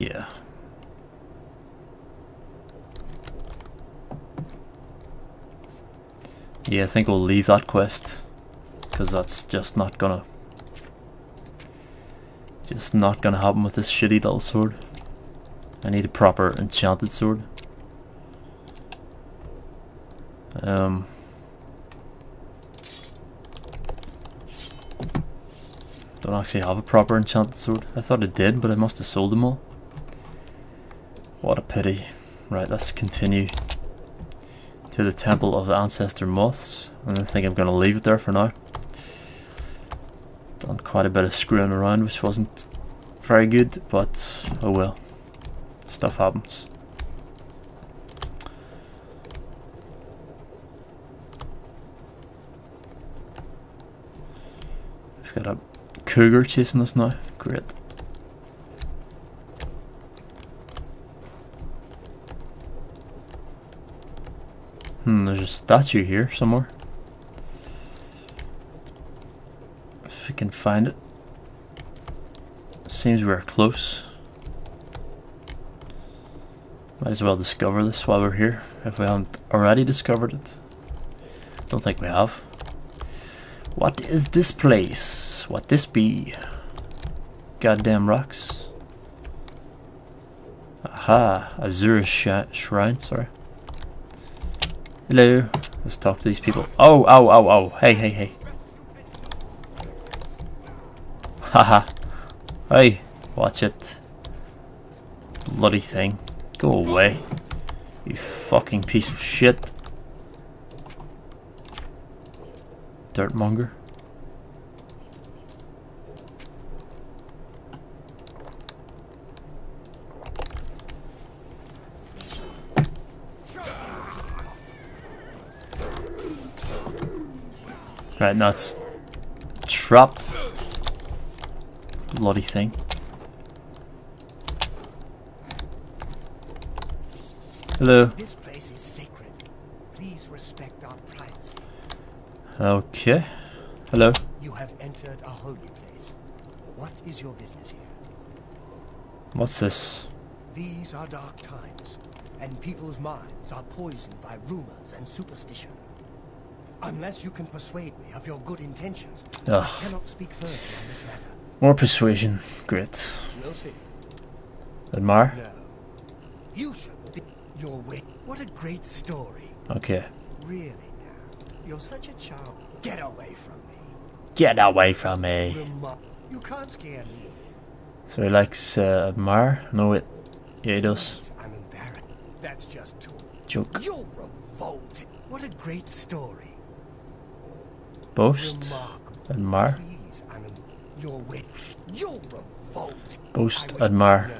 Yeah. Yeah, I think we'll leave that quest. Because that's just not gonna... Just not gonna happen with this shitty little sword. I need a proper enchanted sword. Um... Don't actually have a proper enchanted sword. I thought I did, but I must have sold them all. What a pity. Right, let's continue to the Temple of the Ancestor Moths. And I think I'm going to leave it there for now. Done quite a bit of screwing around, which wasn't very good, but oh well. Stuff happens. We've got a cougar chasing us now. Great. Hmm, there's a statue here somewhere. If we can find it. Seems we're close. Might as well discover this while we're here, if we haven't already discovered it. Don't think we have. What is this place? What this be? Goddamn rocks. Aha, Azura sh shrine, sorry. Hello. Let's talk to these people. Oh, oh, oh, oh. Hey, hey, hey. Haha. hey, watch it. Bloody thing. Go away. You fucking piece of shit. Dirtmonger. Right, nuts. Trap. Bloody thing. Hello. This place is sacred. Please respect our privacy. Okay. Hello. You have entered a holy place. What is your business here? What's this? These are dark times, and people's minds are poisoned by rumors and superstition. Unless you can persuade me of your good intentions, I cannot speak further on this matter. More persuasion. Great. We'll see. Admire? No. You should be your way. What a great story. Okay. Really now. You're such a child. Get away from me. Get away from me. You can't scare me. So he likes uh, Admire? No, it. Yeah, he does. I'm embarrassed. That's just too. Joke. You're revolting. What a great story. Boast? Admire? Please, I'm in your way. You're revolting. Boast, admire.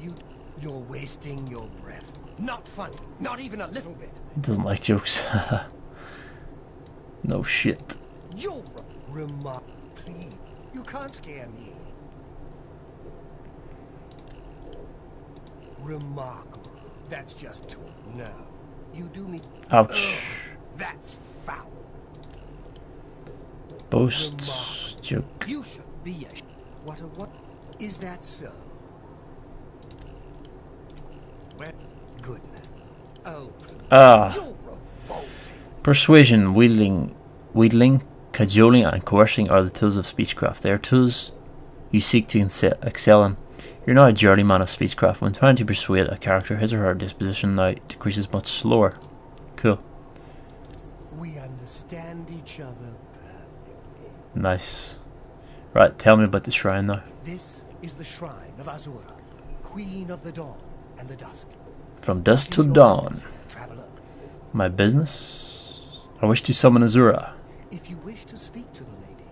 You, you're wasting your breath. Not funny. Not even a little bit. He doesn't like jokes. no shit. You're re- Please, you can't scare me. Remarkable. That's just too. No. You do me. Ouch. That's foul. Boasts. Joke. You should be a. What a what? Is that so? Well, goodness. Oh, Ah. Persuasion, wheedling, wheedling, cajoling, and coercing are the tools of speechcraft. They are tools you seek to excel in. You're not a journeyman of speechcraft. When trying to persuade a character, his or her disposition now decreases much slower. Cool. We understand each other. Nice. Right, tell me about the shrine though. This is the shrine of Azura, Queen of the Dawn and the Dusk. From dusk to dawn. business. My business? I wish to summon Azura. If you wish to speak to the lady,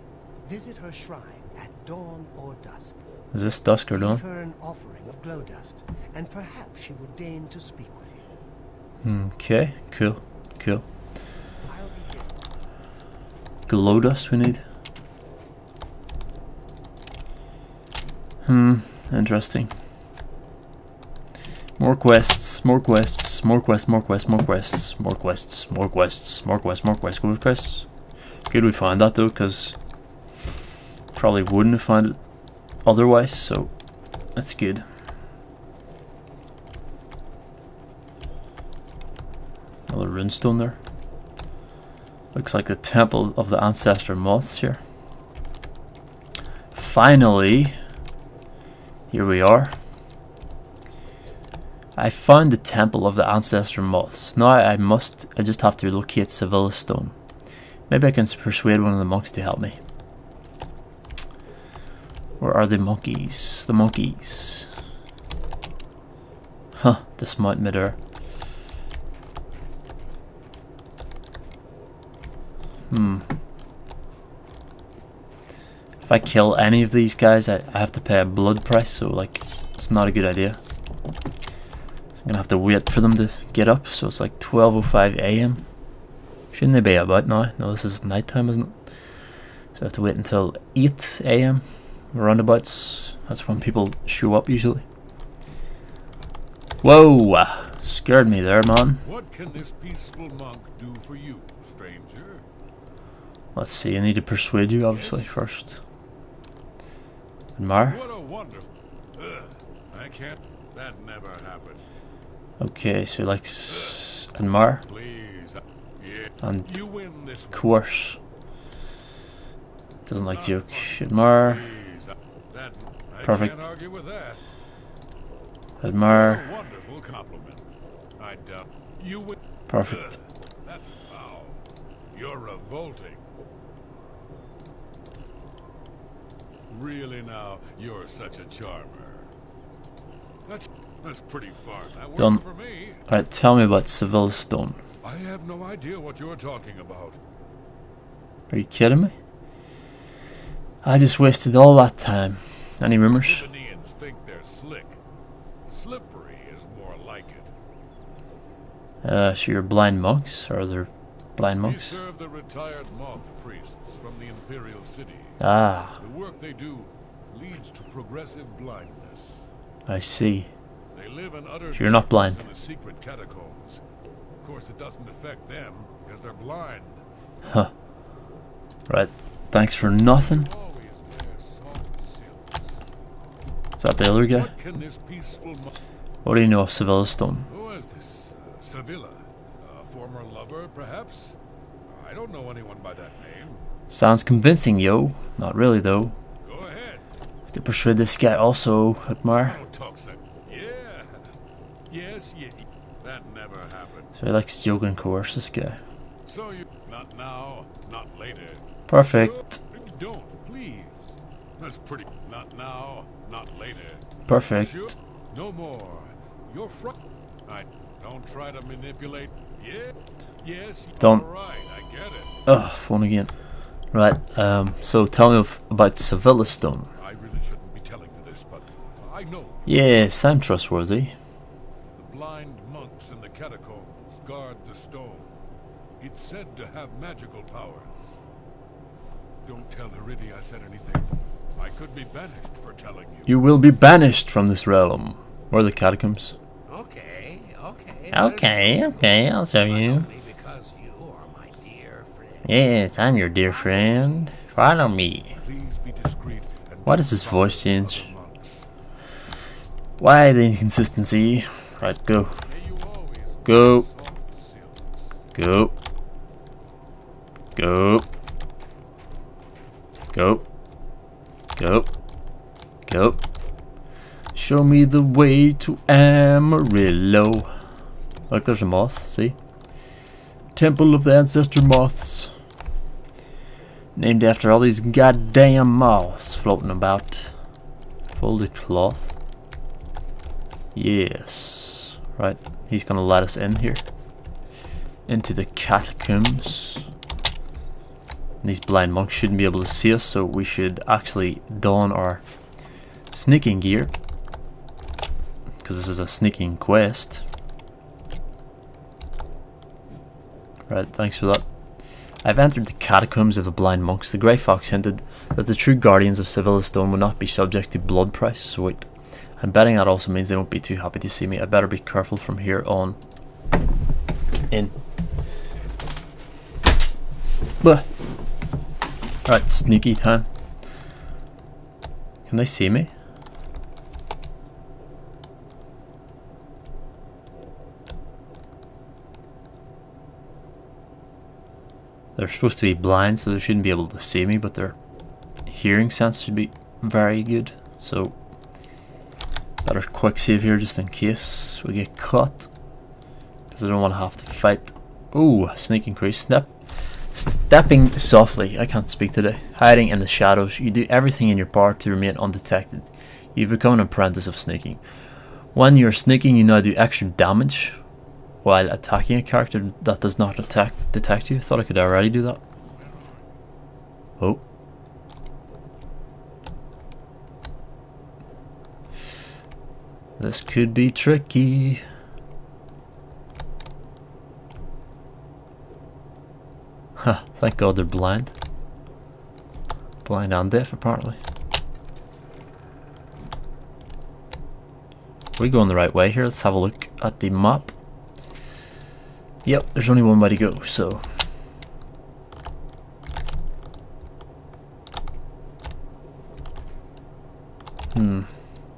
visit her shrine at dawn or dusk. Is this dusk or Give dawn? her an offering of glow dust, and perhaps she will deign to speak with you. Okay, cool, cool. Glow dust we need. Hmm, interesting. More quests, more quests, more quests, more quests, more quests, more quests, more quests, more quests, more quests, more quests. Good we find that though, because probably wouldn't have found it otherwise, so that's good. Another runestone there. Looks like the Temple of the Ancestor Moths here. Finally, here we are. I found the temple of the ancestor moths. Now I must, I just have to locate Savilla stone. Maybe I can persuade one of the monks to help me. Where are the monkeys? The monkeys. Huh, dismount midair. Hmm. If I kill any of these guys, I, I have to pay a blood price, so like, it's not a good idea. So I'm gonna have to wait for them to get up, so it's like 12.05 am. Shouldn't they be about now? No, this is nighttime, isn't it? So I have to wait until 8 am, roundabouts. That's when people show up usually. Whoa! Scared me there, man. What can this peaceful monk do for you, stranger? Let's see, I need to persuade you, obviously, first. Admire? What a wonderful. Ugh, I can't. That never happened. Okay, so like admire Please. uh, Yeah. and You win this one. coerce. Doesn't like. Admire, uh, That. I Perfect. can't argue with that. admire, A wonderful compliment. I doubt. You win. perfect. Ugh, that's foul. You're revolting. Really now, you're such a charmer. That's that's pretty far. That works Done. for me. Alright, tell me about Seville Stone. I have no idea what you're talking about. Are you kidding me? I just wasted all that time. Any rumors? Libanese think they're slick. Slippery is more like it. Uh, so you're blind monks? Or they're blind We monks? serve the retired moth priests from the Imperial City. Ah, The work they do leads to progressive blindness. I see. They live in utter So you're not blind. in the secret catacombs. Of course, it doesn't affect them because they're blind. Huh. Right. Thanks for nothing. You always wear soft silks. Is that the other guy? What can this peaceful mo- What do you know of Seville Stone? Who is this? Uh, Savilla? A former lover, perhaps? I don't know anyone by that name. Sounds convincing, yo. Not really, though. Go ahead. Have to persuade this guy also. So. Yeah. Yes, yeah. That never happened. So he likes joke and coerce this guy. So you. Not now, not later. Perfect. Sure. Don't, please. That's pretty. Not now, not later. Perfect. Sure. No more. You're fr. I don't try to manipulate. Yeah. Yes. Don't. All right, I get it. Ugh, phone again. Right, um, so tell me of, about Savilla Stone. I really shouldn't be telling you this, but I know Yes, I'm trustworthy. the blind monks in the catacombs guard the stone. It's said to have magical powers. Don't tell Iridia I said anything. I could be banished for telling you. You will be banished from this realm. Or the catacombs. Okay, okay. Okay, okay, I'll show you. Only because you are my dear friend. Yes, I'm your dear friend. Follow me. Why does his voice change? Why the inconsistency? Right, go. Go. Go. Go. Go. Go. Go. Show me the way to Amarillo. Look, there's a moth, see? Temple of the Ancestor Moths. Named after all these goddamn moths floating about. Folded cloth. Yes. Right, he's gonna let us in here into the catacombs. These blind monks shouldn't be able to see us, so we should actually don our sneaking gear. Because this is a sneaking quest. Right, thanks for that. I've entered the catacombs of the blind monks. The Grey Fox hinted that the true guardians of Savilla Stone would not be subject to blood price. Sweet. I'm betting that also means they won't be too happy to see me. I better be careful from here on in. But right, sneaky time. Can they see me? They're supposed to be blind, so they shouldn't be able to see me, but their hearing sense should be very good. So, better quick save here just in case we get caught. Because I don't want to have to fight. Oh, sneak increase. Step. Stepping softly. I can't speak today. Hiding in the shadows. You do everything in your power to remain undetected. You become an apprentice of sneaking. When you're sneaking, you now do extra damage while attacking a character that does not attack detect you. Thought I could already do that. Oh. This could be tricky. Huh, thank god they're blind. Blind and deaf apparently. We're going the right way here? Let's have a look at the map. Yep, there's only one way to go, so... Hmm,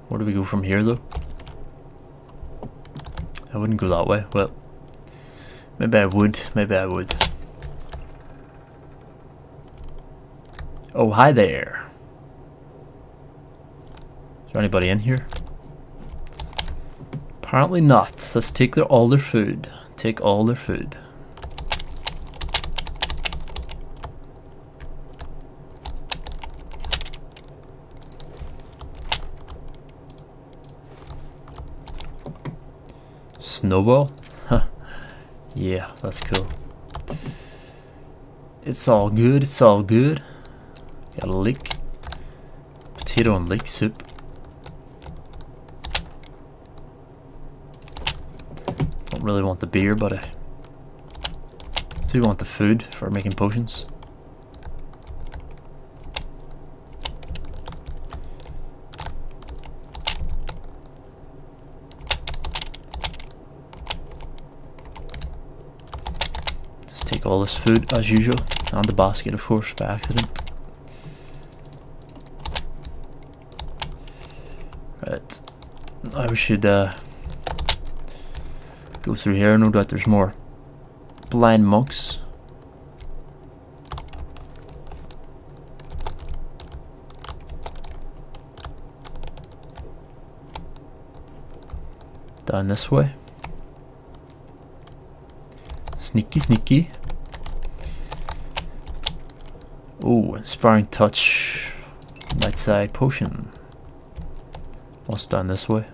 where do we go from here though? I wouldn't go that way, well... Maybe I would, maybe I would. Oh, hi there. Is there anybody in here? Apparently not. Let's take their, all their food. Take all their food. Snowball? Huh. Yeah, that's cool. It's all good, it's all good. Got a leek. Potato and leek soup. Don't really want the beer, but I do want the food for making potions. Just take all this food as usual, and the basket of course by accident. Right, we should uh, Go through here, no doubt there's more blind monks. Down this way. Sneaky, sneaky. Oh, inspiring touch. Might say potion. What's down this way?